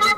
아,